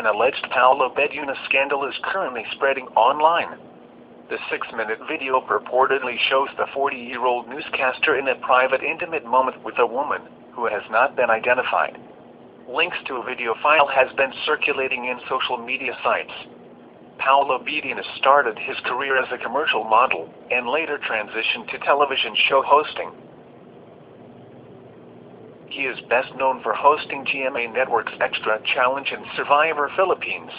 An alleged Paolo Bediones scandal is currently spreading online. The six-minute video purportedly shows the 40-year-old newscaster in a private intimate moment with a woman, who has not been identified. Links to a video file has been circulating in social media sites. Paolo Bediones started his career as a commercial model, and later transitioned to television show hosting. He is best known for hosting GMA Network's Extra Challenge and Survivor Philippines.